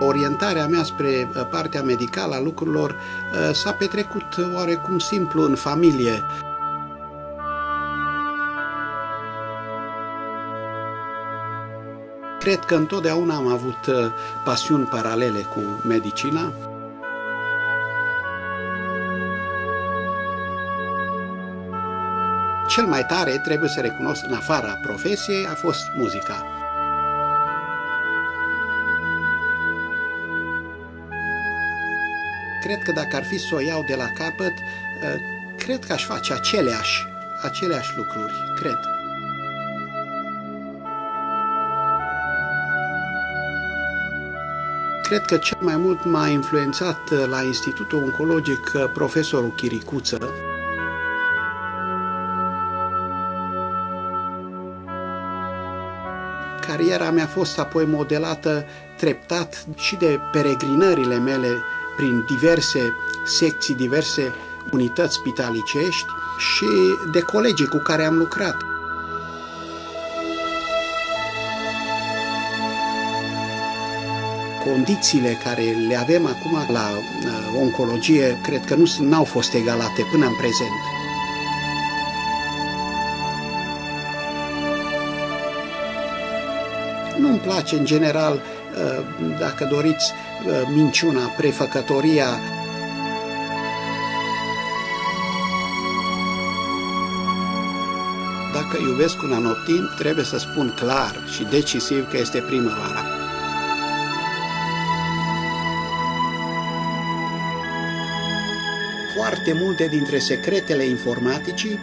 Orientarea mea spre uh, partea medicală a lucrurilor uh, s-a petrecut oarecum simplu în familie. Cred că întotdeauna am avut uh, pasiuni paralele cu medicina. Cel mai tare, trebuie să recunosc, în afara profesiei, a fost muzica. Cred că dacă ar fi să o iau de la capăt, uh, cred că aș face aceleași, aceleași lucruri, cred. Cred că cel mai mult m-a influențat uh, la Institutul Oncologic uh, profesorul Chiricuță, Cariera mea a fost apoi modelată treptat și de peregrinările mele prin diverse secții, diverse unități spitalicești și de colegii cu care am lucrat. Condițiile care le avem acum la uh, oncologie cred că nu au fost egalate până în prezent. Nu-mi place în general, uh, dacă doriți, uh, minciuna, prefăcătoria, Dacă iubesc un anotimp, trebuie să spun clar și decisiv că este primăvara. Foarte multe dintre secretele informaticii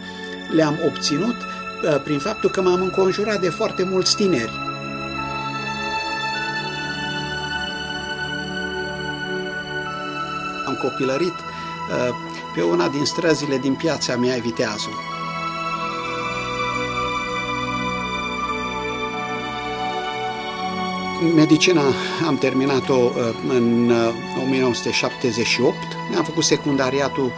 le-am obținut uh, prin faptul că m-am înconjurat de foarte mulți tineri copilărit uh, pe una din străzile din piața mea, Viteazul. Medicina am terminat-o uh, în 1978, uh, mi-am făcut secundariatul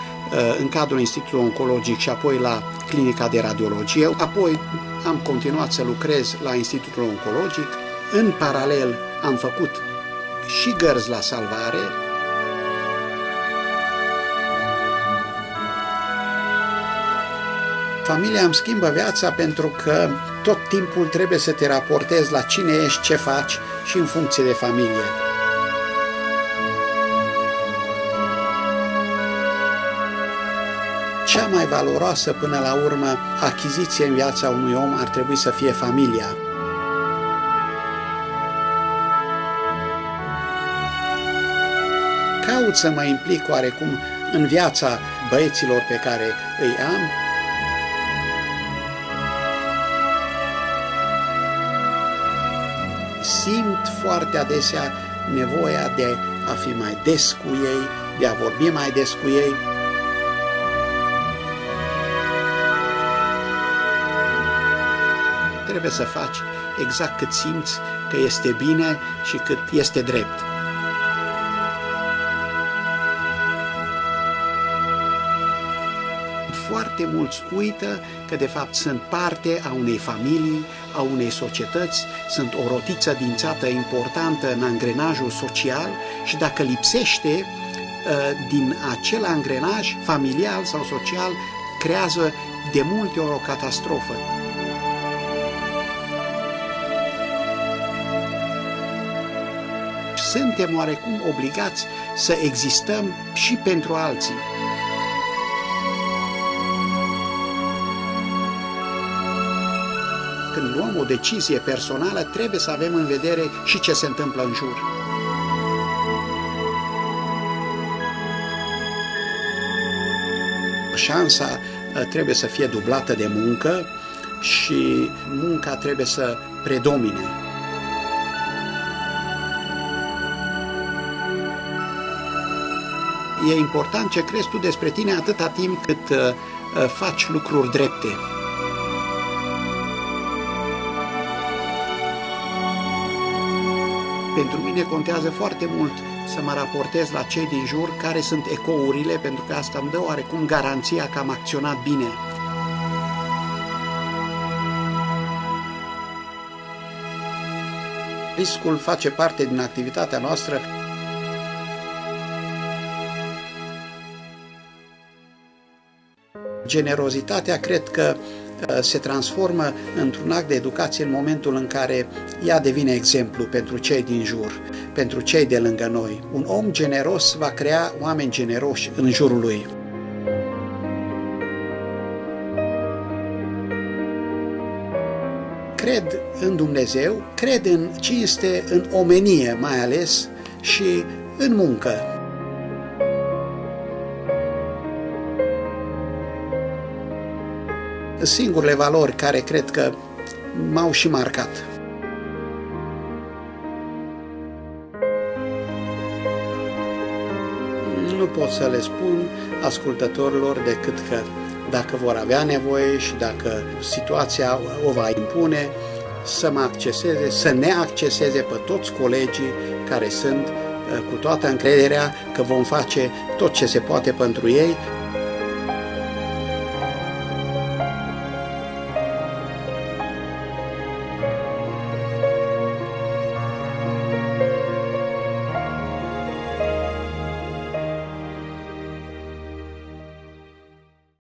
în cadrul Institutului Oncologic și apoi la Clinica de Radiologie. Apoi am continuat să lucrez la Institutul Oncologic. În paralel am făcut și gărzi la salvare, Familia îmi schimbă viața pentru că tot timpul trebuie să te raportezi la cine ești, ce faci și în funcție de familie. Cea mai valoroasă până la urmă achiziție în viața unui om ar trebui să fie familia. Caut să mă implic oarecum în viața băieților pe care îi am simt foarte adesea nevoia de a fi mai des cu ei, de a vorbi mai des cu ei. Trebuie să faci exact cât simți că este bine și cât este drept. Foarte mulți uită că de fapt sunt parte a unei familii, a unei societăți, sunt o rotiță dințată importantă în angrenajul social și dacă lipsește uh, din acel angrenaj familial sau social, creează de multe ori o catastrofă. Suntem oarecum obligați să existăm și pentru alții. Când luăm o decizie personală, trebuie să avem în vedere și ce se întâmplă în jur. Șansa uh, trebuie să fie dublată de muncă și munca trebuie să predomine. E important ce crezi tu despre tine atâta timp cât uh, uh, faci lucruri drepte. Pentru mine contează foarte mult să mă raportez la cei din jur care sunt ecourile, pentru că asta îmi dă oarecum garanția că am acționat bine. Riscul face parte din activitatea noastră. Generozitatea cred că uh, se transformă într-un act de educație în momentul în care ea devine exemplu pentru cei din jur, pentru cei de lângă noi. Un om generos va crea oameni generoși în jurul lui. cred în Dumnezeu, cred în cinste, în omenie mai ales și în muncă. Singurele valori care cred că m-au și marcat. Nu pot să le spun ascultătorilor decât că dacă vor avea nevoie și dacă situația o va impune, să mă acceseze, să ne acceseze pe toți colegii care sunt uh, cu toată încrederea că vom face tot ce se poate pentru ei